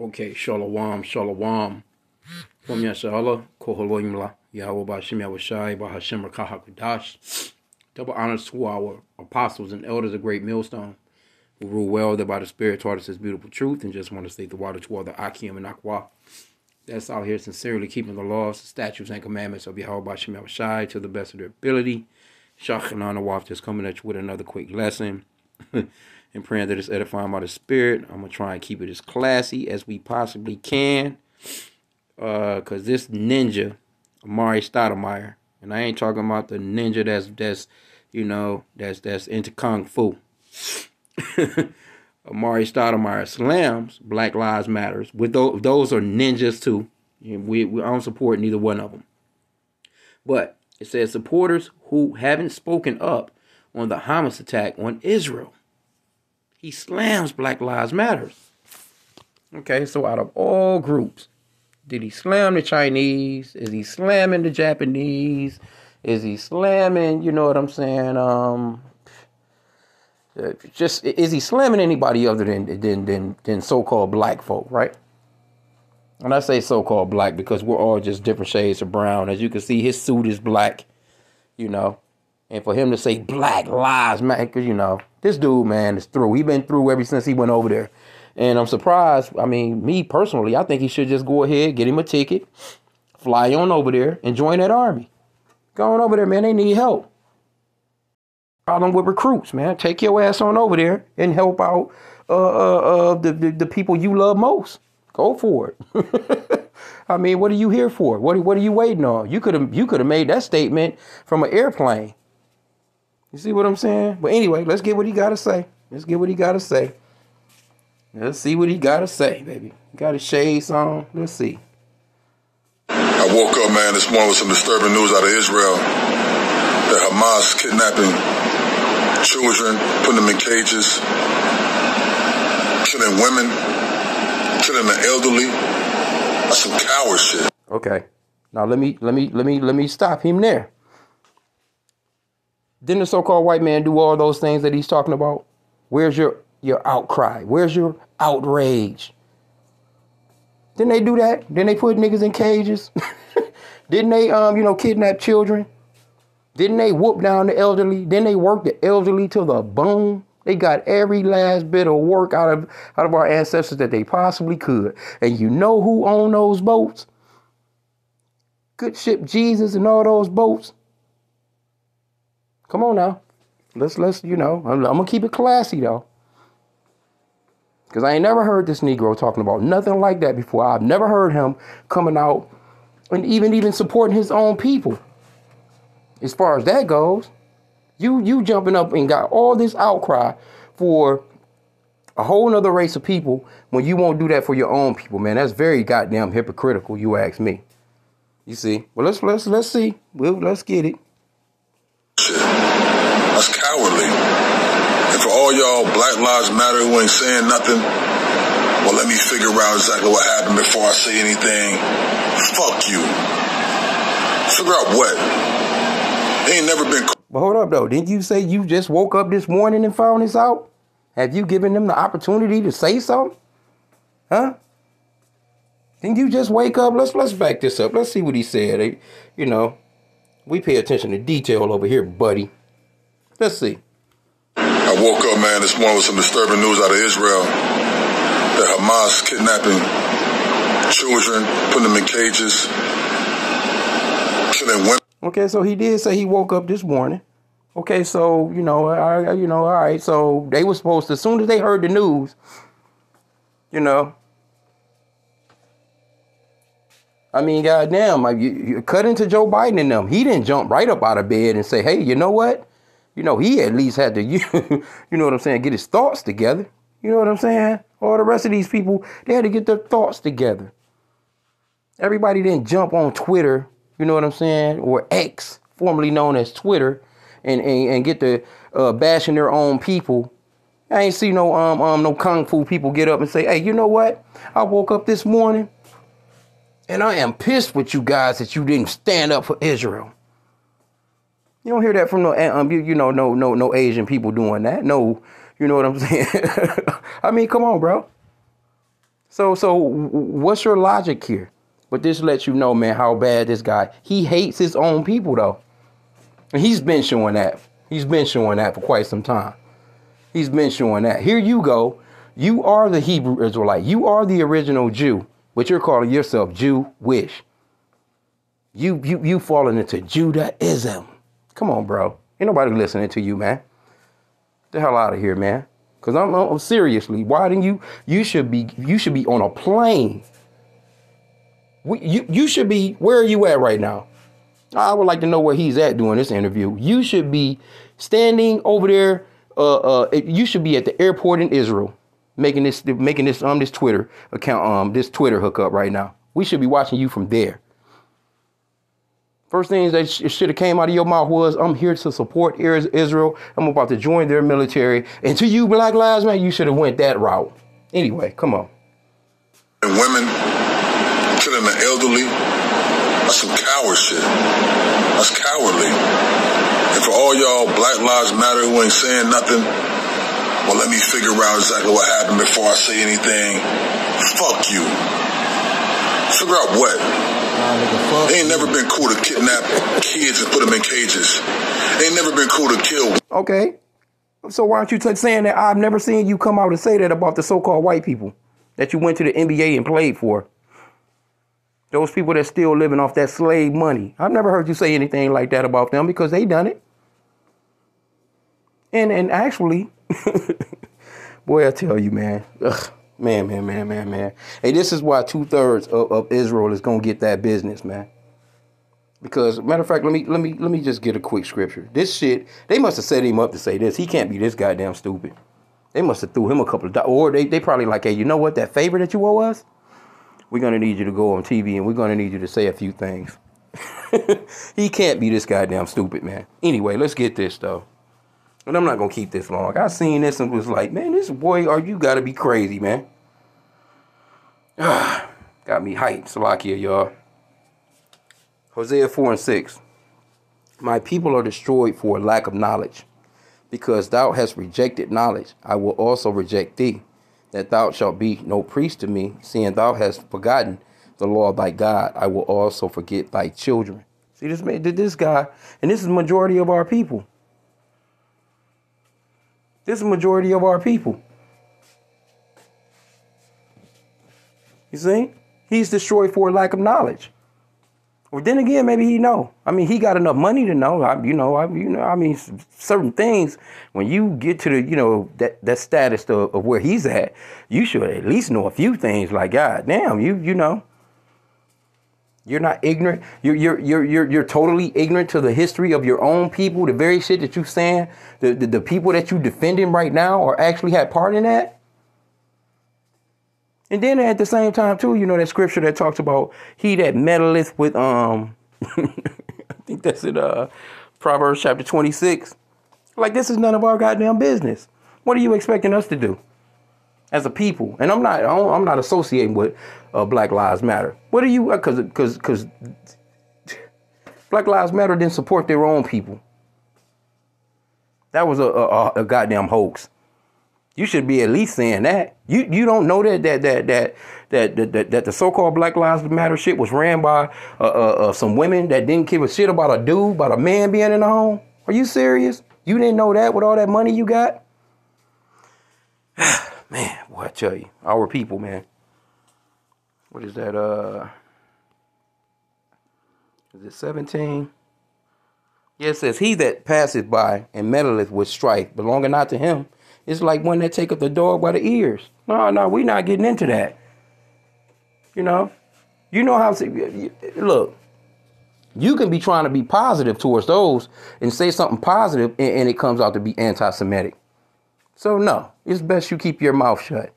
Okay, Shalom, Shalom. From Yashala, Koholoimla, Yahweh Bashim Yahushai, Bahashim Rakahakadash. Double honors to our apostles and elders of Great Millstone, who rule well that by the Spirit taught us this beautiful truth, and just want to state the water to all the Akim and Akwa. That's out here sincerely keeping the laws, the statutes, and commandments of Yahweh Bashim Yahushai to the best of their ability. Shachan Waf just coming at you with another quick lesson. and praying that it's edifying by the Spirit. I'm gonna try and keep it as classy as we possibly can. Uh, cause this ninja, Amar'e Stoudemire, and I ain't talking about the ninja that's that's you know that's that's into kung fu. Amar'e Stoudemire slams Black Lives Matters. With those, those are ninjas too. We we don't support neither one of them. But it says supporters who haven't spoken up on the Hamas attack on Israel he slams Black Lives Matter. Okay, so out of all groups, did he slam the Chinese? Is he slamming the Japanese? Is he slamming, you know what I'm saying? Um uh, just is he slamming anybody other than than than, than so-called black folk, right? And I say so-called black because we're all just different shades of brown. As you can see, his suit is black, you know. And for him to say Black Lives Matter, you know, this dude, man, is through. He been through ever since he went over there. And I'm surprised. I mean, me personally, I think he should just go ahead, get him a ticket, fly on over there, and join that army. Go on over there, man. They need help. Problem with recruits, man. Take your ass on over there and help out uh, uh, uh, the, the, the people you love most. Go for it. I mean, what are you here for? What, what are you waiting on? You could have you could have made that statement from an airplane. You see what I'm saying? But anyway, let's get what he got to say. Let's get what he got to say. Let's see what he got to say, baby. Got his shades on. Let's see. I woke up, man, this morning with some disturbing news out of Israel that Hamas kidnapping children, putting them in cages, killing women, killing the elderly. That's some coward shit. Okay. Now let me let me let me let me stop him there. Didn't the so-called white man do all those things that he's talking about? Where's your your outcry? Where's your outrage? Didn't they do that? Didn't they put niggas in cages? Didn't they um, you know, kidnap children? Didn't they whoop down the elderly? Didn't they work the elderly to the bone? They got every last bit of work out of out of our ancestors that they possibly could. And you know who owned those boats? Good ship Jesus and all those boats. Come on now. Let's let's you know, I'm, I'm gonna keep it classy though. Cause I ain't never heard this Negro talking about nothing like that before. I've never heard him coming out and even even supporting his own people. As far as that goes, you you jumping up and got all this outcry for a whole nother race of people when you won't do that for your own people, man. That's very goddamn hypocritical, you ask me. You see? Well let's let's let's see. Well, let's get it. And for all y'all Black Lives Matter who ain't saying nothing, well, let me figure out exactly what happened before I say anything. Fuck you. Figure out what? They ain't never been. But hold up, though. Didn't you say you just woke up this morning and found this out? Have you given them the opportunity to say something? Huh? Didn't you just wake up? Let's let's back this up. Let's see what he said. You know, we pay attention to detail over here, buddy. Let's see. I woke up, man, this morning with some disturbing news out of Israel that Hamas kidnapping children, putting them in cages, killing women. Okay, so he did say he woke up this morning. Okay, so you know, I, you know, all right. So they were supposed to, as soon as they heard the news, you know. I mean, goddamn, you, you cut into Joe Biden and them. He didn't jump right up out of bed and say, "Hey, you know what? You know, he at least had to, you, know what I'm saying, get his thoughts together. You know what I'm saying? All the rest of these people, they had to get their thoughts together. Everybody didn't jump on Twitter, you know what I'm saying, or X, formerly known as Twitter, and and, and get to uh, bashing their own people. I ain't see no um um no kung fu people get up and say, hey, you know what? I woke up this morning, and I am pissed with you guys that you didn't stand up for Israel. You don't hear that from no eh, um you, you know no no no Asian people doing that. No, you know what I'm saying? I mean, come on, bro. So so what's your logic here? But this lets you know, man, how bad this guy. He hates his own people though. And he's been showing that. He's been showing that for quite some time. He's been showing that. Here you go. You are the Hebrew Israelite. You are the original Jew, but you're calling yourself Jewish. You you you falling into Judaism. Come on, bro. Ain't nobody listening to you, man. The hell out of here, man. Cause I'm, I'm seriously. Why didn't you? You should be. You should be on a plane. We, you you should be. Where are you at right now? I would like to know where he's at doing this interview. You should be standing over there. Uh, uh, you should be at the airport in Israel, making this making this um this Twitter account um this Twitter hookup right now. We should be watching you from there. First things that sh- should have came out of your mouth was, "I'm here to support Israel. I'm about to join their military." And to you, Black Lives Matter, you should have went that route. Anyway, come on. And women killing the elderly. That's some coward shit. That's cowardly. And for all y'all Black Lives Matter who ain't saying nothing, well, let me figure out exactly what happened before I say anything. Fuck you. Figure out what? It ain't never been cool to kidnap kids and put them in cages. It ain't never been cool to kill. Okay. So why aren't you t- saying that? I've never seen you come out and say that about the so-called white people that you went to the NBA and played for. Those people that still living off that slave money. I've never heard you say anything like that about them because they done it. And and actually, boy, I tell you, man. Ugh. Man, man, man, man, man. Hey, this is why two thirds of, of Israel is gonna get that business, man. Because matter of fact, let me let me let me just get a quick scripture. This shit, they must have set him up to say this. He can't be this goddamn stupid. They must have threw him a couple of dollars, or they they probably like, hey, you know what? That favor that you owe us, we're gonna need you to go on TV and we're gonna need you to say a few things. he can't be this goddamn stupid, man. Anyway, let's get this though. And I'm not gonna keep this long. I seen this and was like, man, this boy, are you gotta be crazy, man. Got me hyped. Salakia, y'all. Hosea 4 and 6. My people are destroyed for lack of knowledge. Because thou hast rejected knowledge, I will also reject thee, that thou shalt be no priest to me, seeing thou hast forgotten the law of thy God, I will also forget thy children. See this man, this guy, and this is the majority of our people. This is the majority of our people. You see? He's destroyed for lack of knowledge. Well, then again, maybe he know. I mean, he got enough money to know. I, you know, I, you know, I mean, certain things. When you get to the, you know, that that status of, of where he's at, you should at least know a few things. Like, God damn, you, you know, you're not ignorant. You're you're you're you're you're totally ignorant to the history of your own people. The very shit that you're saying, the, the the people that you're defending right now, or actually had part in that. And then at the same time too, you know that scripture that talks about he that meddleth with um, I think that's in uh Proverbs chapter twenty six. Like this is none of our goddamn business. What are you expecting us to do? as a people. And I'm not I'm not associating with uh, Black Lives Matter. What are you? Because uh, because because Black Lives Matter didn't support their own people. That was a, a, a goddamn hoax. You should be at least saying that. You you don't know that that that that that that, that, the so-called Black Lives Matter shit was ran by uh, uh, uh, some women that didn't give a shit about a dude, about a man being in the home. Are you serious? You didn't know that with all that money you got? man, boy, I tell you, our people, man. What is that? Uh, is it 17? Yeah, it says, He that passeth by and meddleth with strife, belonging not to him, is like one that taketh the dog by the ears. No, no, we're not getting into that. You know, you know how, look, you can be trying to be positive towards those and say something positive and, and it comes out to be anti Semitic. So no, it's best you keep your mouth shut.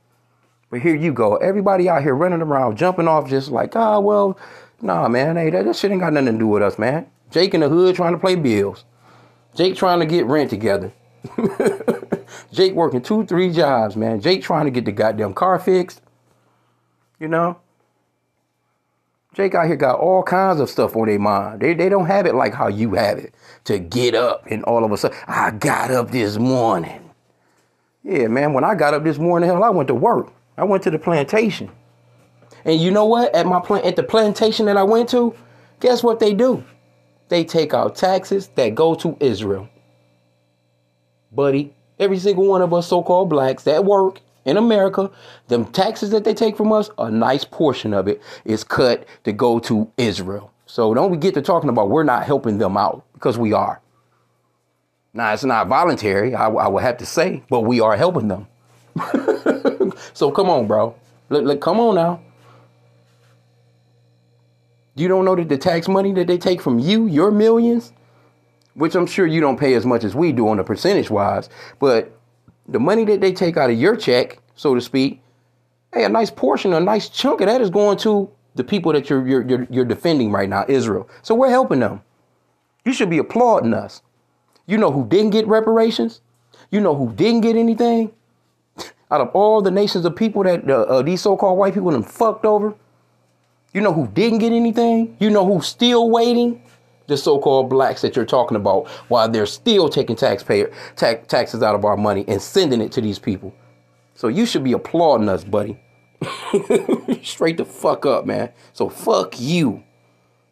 But here you go. Everybody out here running around, jumping off just like, ah, oh, well, nah, man, hey, that, that shit ain't got nothing to do with us, man. Jake in the hood trying to play bills. Jake trying to get rent together. Jake working two, three jobs, man. Jake trying to get the goddamn car fixed. You know? Jake out here got all kinds of stuff on their mind. They, they don't have it like how you have it. To get up and all of a sudden, I got up this morning. Yeah, man, when I got up this morning, hell, I went to work. I went to the plantation. And you know what? At my plant, at the plantation that I went to, guess what they do? They take out taxes that go to Israel. Buddy, every single one of us so-called blacks that work in America, them taxes that they take from us, a nice portion of it is cut to go to Israel. So don't we get to talking about we're not helping them out because we are. Now it's not voluntary, I, I would have to say, but we are helping them. so come on, bro. Look, look, come on now. You don't know that the tax money that they take from you, your millions, which I'm sure you don't pay as much as we do on the percentage wise, but the money that they take out of your check, so to speak, hey, a nice portion, a nice chunk of that is going to the people that you're you're you're, you're defending right now, Israel. So we're helping them. You should be applauding us. You know who didn't get reparations? You know who didn't get anything? Out of all the nations of people that uh, uh, these so-called white people them fucked over, you know who didn't get anything? You know who's still waiting? The so-called blacks that you're talking about, while they're still taking taxpayer ta- taxes out of our money and sending it to these people. So you should be applauding us, buddy. Straight the fuck up, man. So fuck you,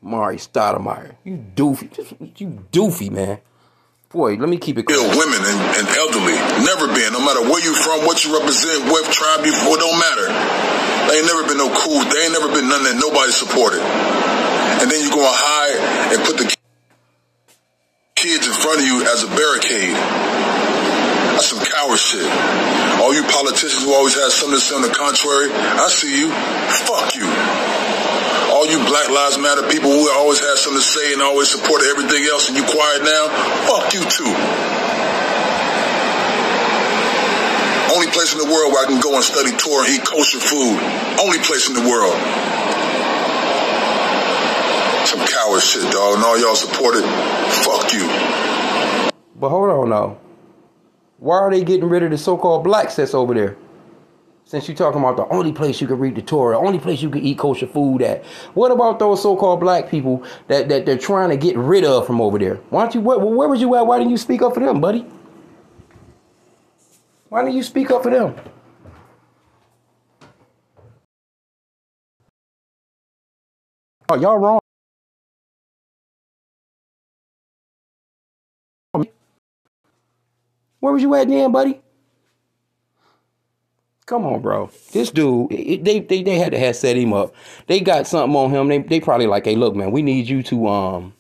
Mari Stoudemire. You doofy. You doofy, man. Boy, let me keep it clear. Women and, and, elderly, never been. No matter where you from, what you represent, what tribe you, it don't matter. They ain't never been no cool. They ain't never been none that nobody supported. And then you go and hide and put the kids in front of you as a barricade. That's some coward shit. All you politicians who always have something to say on the contrary, I see you. Fuck you all you Black Lives Matter people who always have something to say and always support everything else and you quiet now, fuck you too. Only place in the world where I can go and study Torah and eat kosher food. Only place in the world. Some coward shit, dog. And all y'all support it, fuck you. But hold on now. Why are they getting rid of the so-called black sets over there? Since you're talking about the only place you can read the Torah, only place you can eat kosher food at. What about those so-called black people that, that they're trying to get rid of from over there? Why don't you where, where was you at? Why didn't you speak up for them, buddy? Why didn't you speak up for them? Oh, y'all wrong. Where was you at then, buddy? Come on, bro. This dude, they, they they had to have set him up. They got something on him. They they probably like, hey, look, man, we need you to um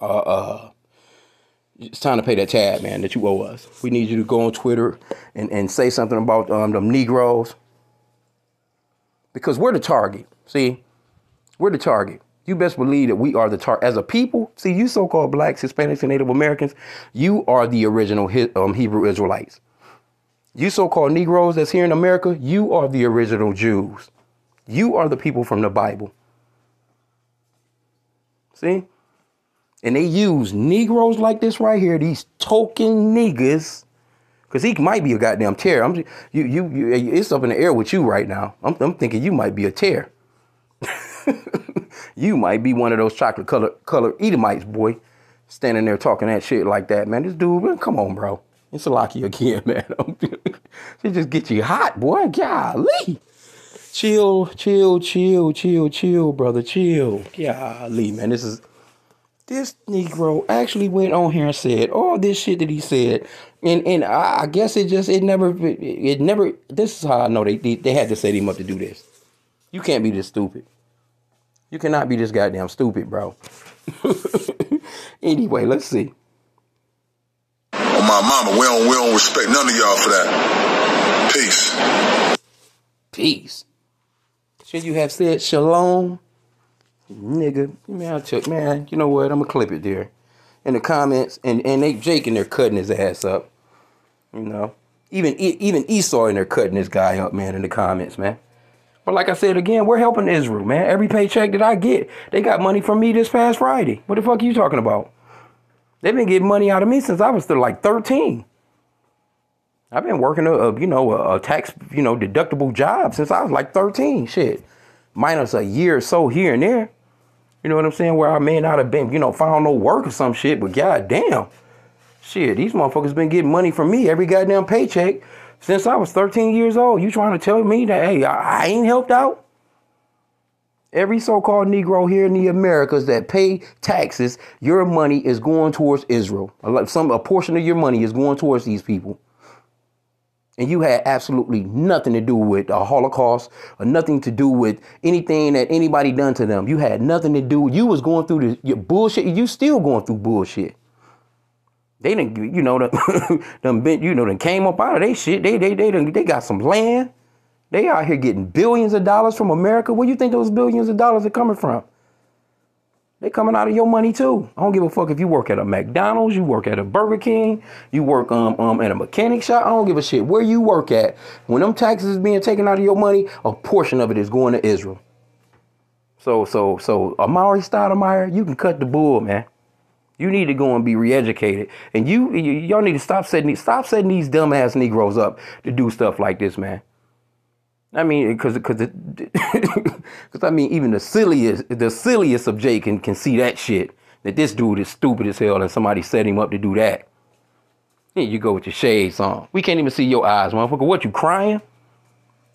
uh uh it's time to pay that tab, man, that you owe us. We need you to go on Twitter and, and say something about um them Negroes. Because we're the target. See? We're the target. You best believe that we are the target. As a people, see, you so-called blacks, Hispanics, and Native Americans, you are the original um, Hebrew Israelites. You so called Negroes that's here in America, you are the original Jews. You are the people from the Bible. See? And they use Negroes like this right here, these token niggas, because he might be a goddamn tear. I'm you, you, you, it's up in the air with you right now. I'm, I'm thinking you might be a tear. you might be one of those chocolate color color Edomites, boy, standing there talking that shit like that, man. This dude, man, come on, bro. It's a lucky again, man. she just get you hot, boy. Golly. Chill, chill, chill, chill, chill, brother. Chill. Golly, man. This is this Negro actually went on here and said all this shit that he said. And and I, guess it just it never it, it never this is how I know they, they they had to set him up to do this. You can't be this stupid. You cannot be this goddamn stupid, bro. anyway, let's see my mama. We don't we don't respect none of y'all for that. Peace. Peace. Should you have said shalom? Nigga, man, I took man, you know what? I'm gonna clip it there. In the comments, and, and they Jake and they're cutting his ass up. You know. Even even Esau and they're cutting this guy up, man, in the comments, man. But like I said again, we're helping Israel, man. Every paycheck that I get, they got money from me this past Friday. What the fuck are you talking about? They've been getting money out of me since I was still like 13. I've been working a, a you know a, a, tax you know deductible job since I was like 13. Shit, minus a year or so here and there. You know what I'm saying? Where I may not have been you know found no work or some shit, but goddamn, shit, these motherfuckers been getting money from me every goddamn paycheck since I was 13 years old. You trying to tell me that hey I, I ain't helped out? Every so-called Negro here in the Americas that pay taxes, your money is going towards Israel. Some a portion of your money is going towards these people. And you had absolutely nothing to do with the Holocaust or nothing to do with anything that anybody done to them. You had nothing to do. You was going through the your bullshit. You still going through bullshit. They didn't, you know, the, them been, you know, them came up out of they shit. They, they, they, done, they got some land. They out here getting billions of dollars from America. Where you think those billions of dollars are coming from? They coming out of your money too. I don't give a fuck if you work at a McDonald's, you work at a Burger King, you work um, um at a mechanic shop. I don't give a shit where you work at. When them taxes is being taken out of your money, a portion of it is going to Israel. So so so Amar'e Stoudemire, you can cut the bull, man. You need to go and be re-educated, and you, you y'all need to stop setting stop setting these dumbass Negroes up to do stuff like this, man. I mean, because because because I mean, even the silliest the silliest of Jay can, can see that shit. That this dude is stupid as hell, and somebody set him up to do that. Here you go with your shades on. We can't even see your eyes, motherfucker. What you crying?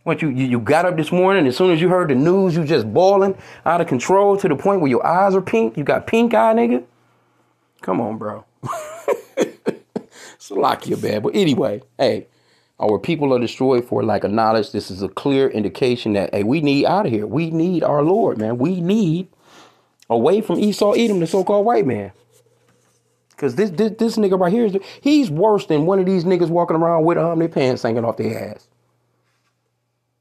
What you, you you got up this morning? As soon as you heard the news, you just bawling out of control to the point where your eyes are pink. You got pink eye, nigga. Come on, bro. it's a lock your bad. But anyway, hey. Our people are destroyed for lack of knowledge. This is a clear indication that hey, we need out of here. We need our Lord, man. We need away from Esau Edom, the so-called white man. Cause this this this nigga right here is he's worse than one of these niggas walking around with um their pants hanging off their ass.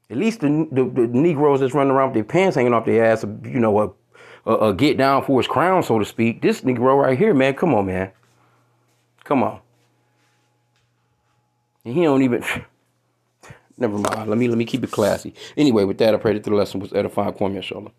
At least the, the, the Negroes that's running around with their pants hanging off their ass, you know, a, a, a get down for his crown, so to speak. This Negro right here, man, come on, man, come on. And he don't even. Never mind. Let me let me keep it classy. Anyway, with that, I pray that the lesson was edifying. Kwame Inshallah.